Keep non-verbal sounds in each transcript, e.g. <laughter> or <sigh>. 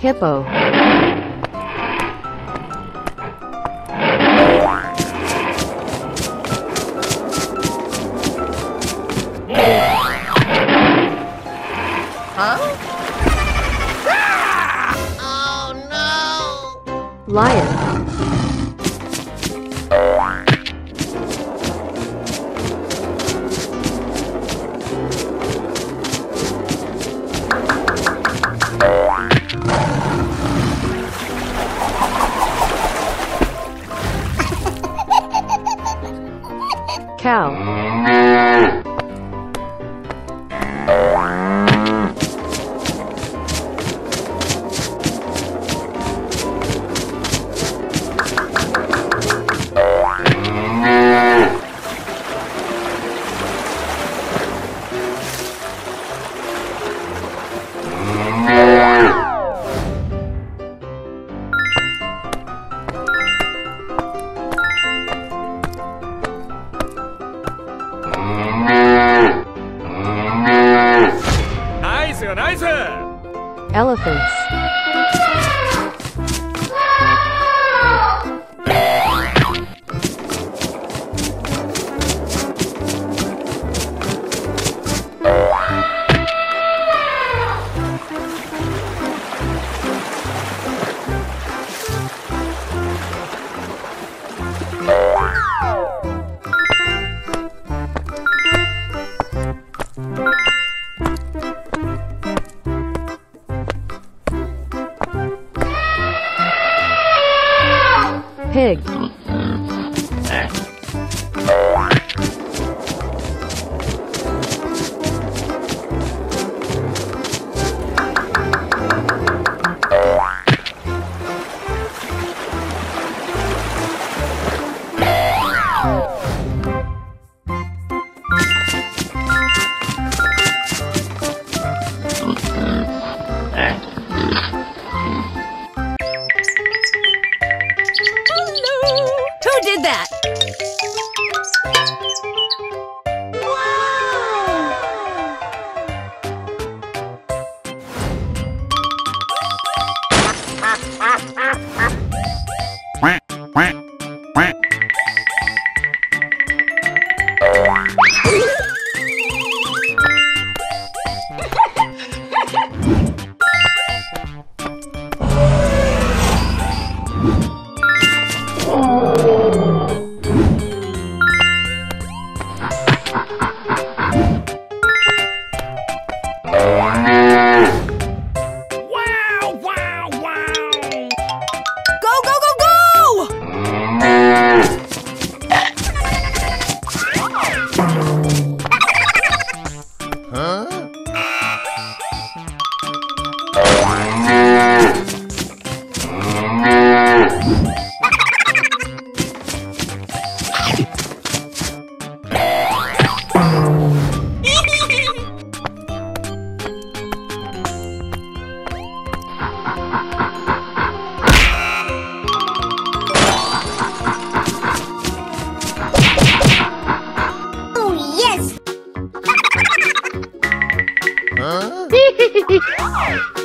Hippo. Huh? Lion. Cow.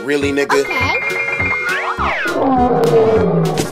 Really, nigga? Okay.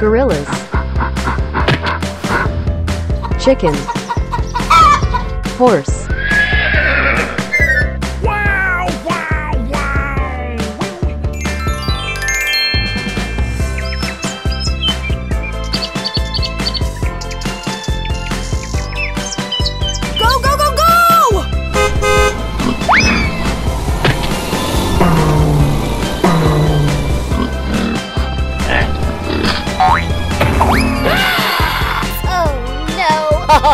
gorillas, chicken, horse, <laughs> ナ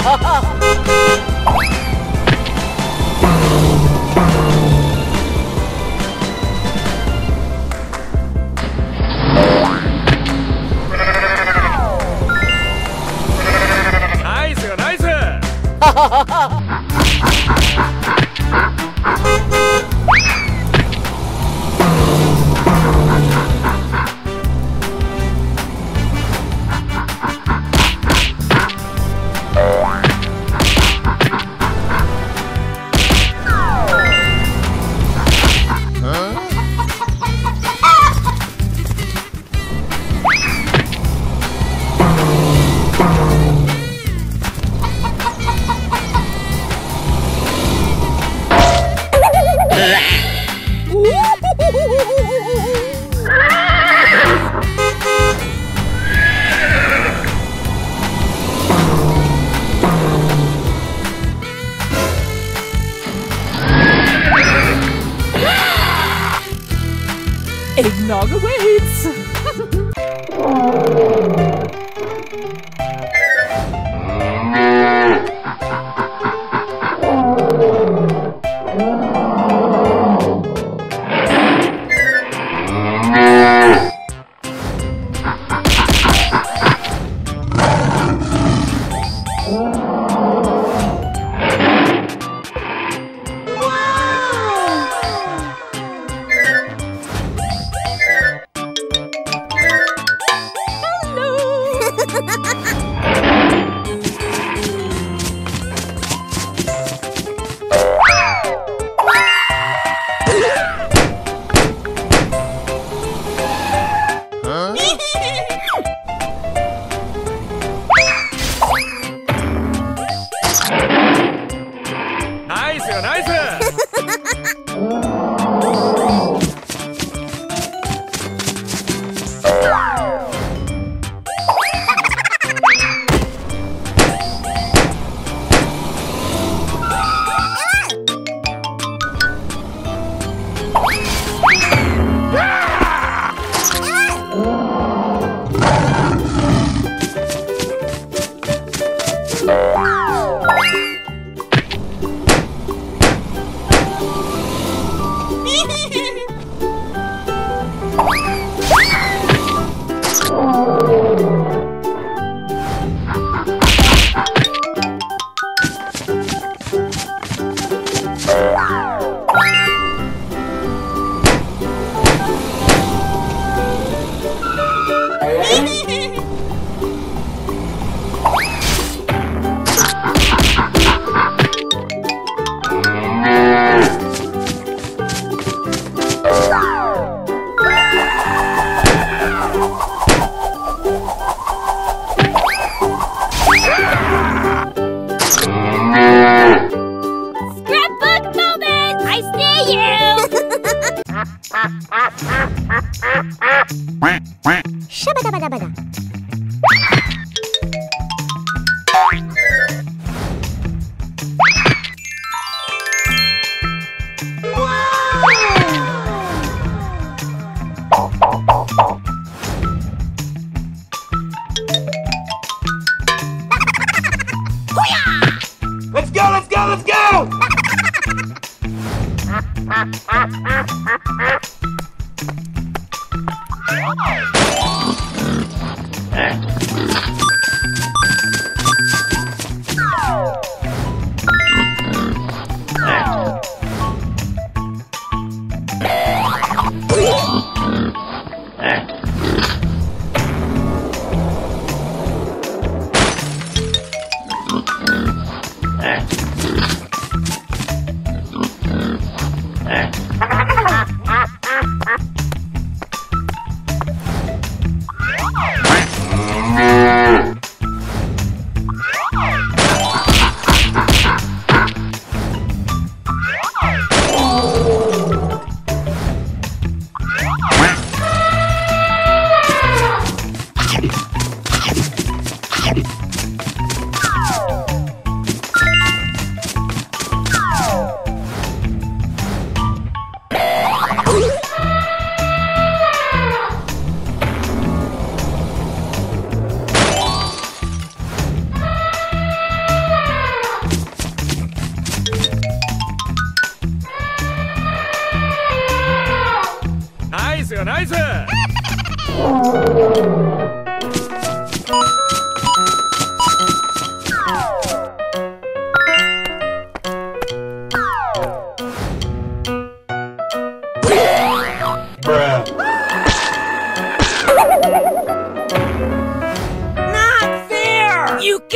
イスがナイス。<laughs> Ha ha ha!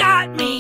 Got me!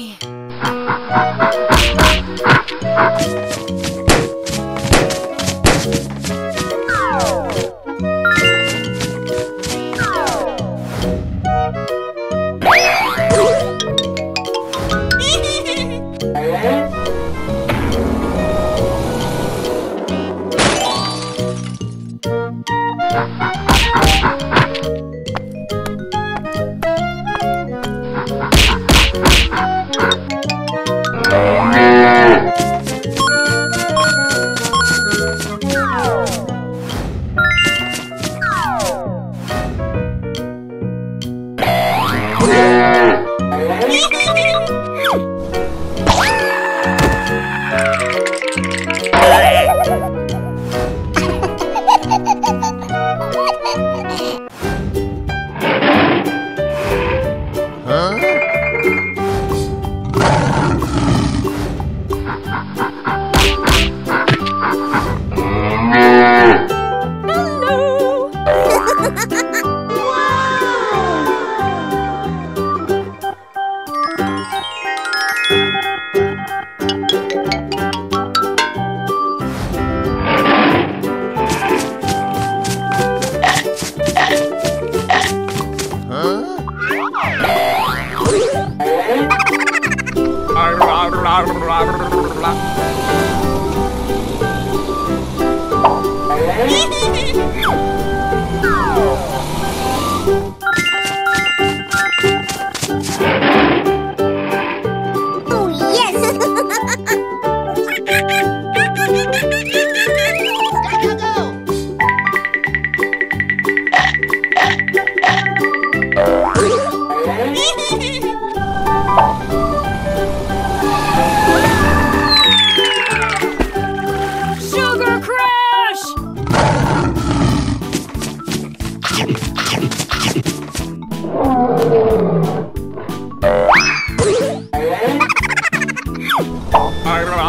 Oh,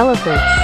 elephants,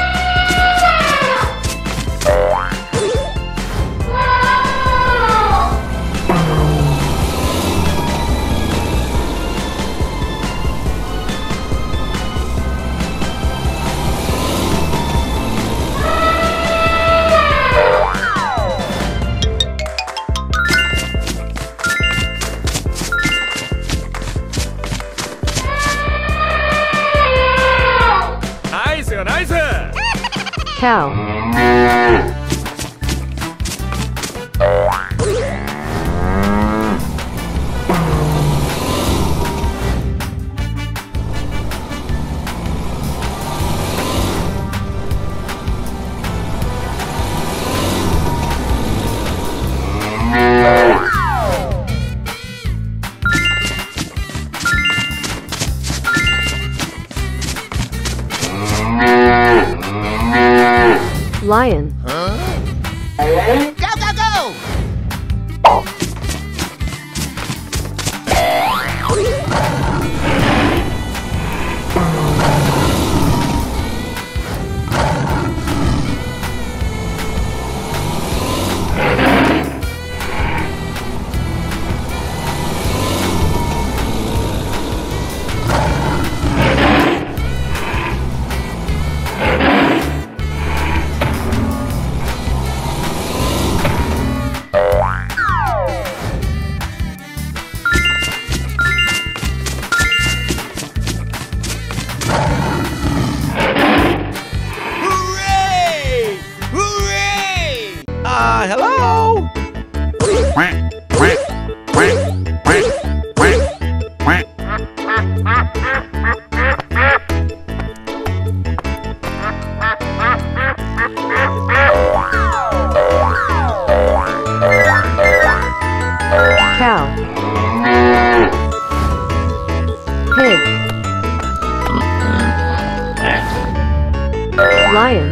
Lion.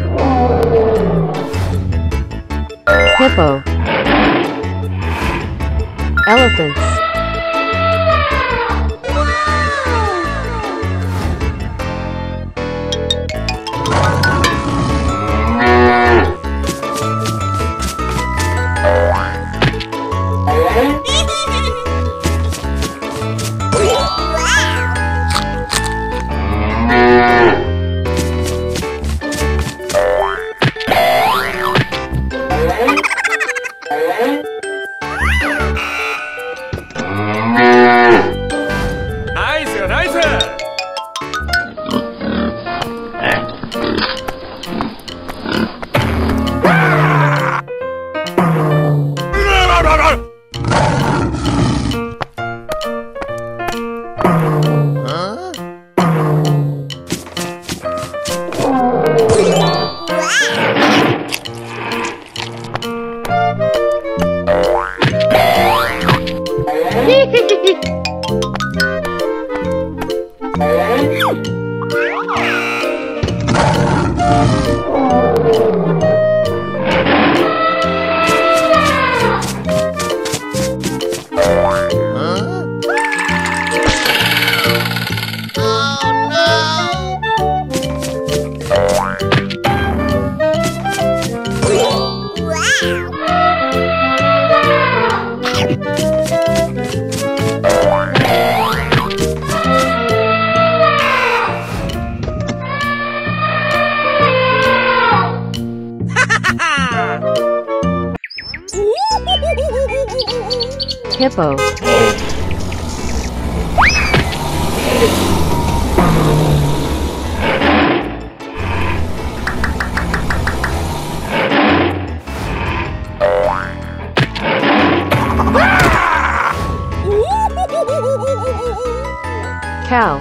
Hippo. Elephants. Cow.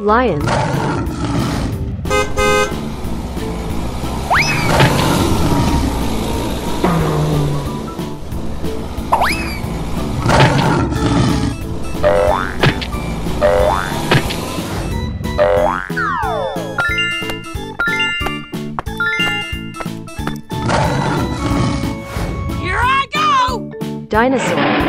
Lion. Dinosaur.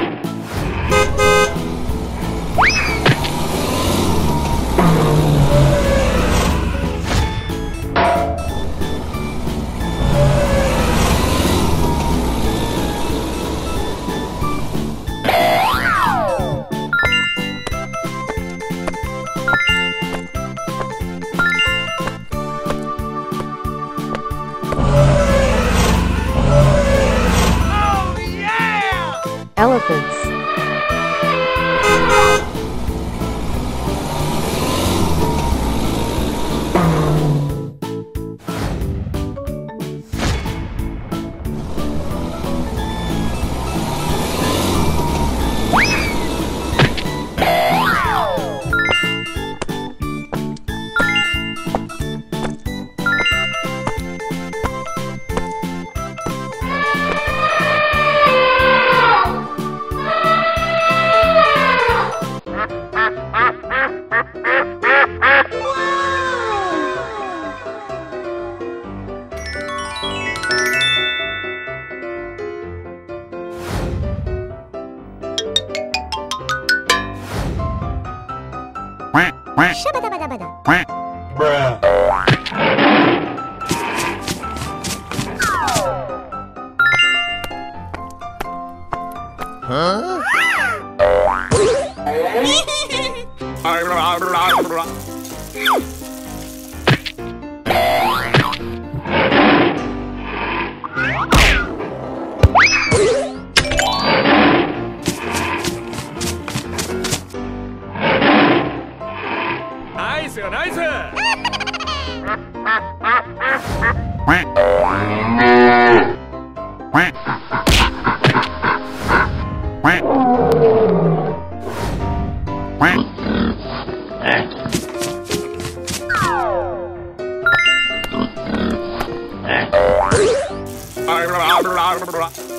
不啊不不了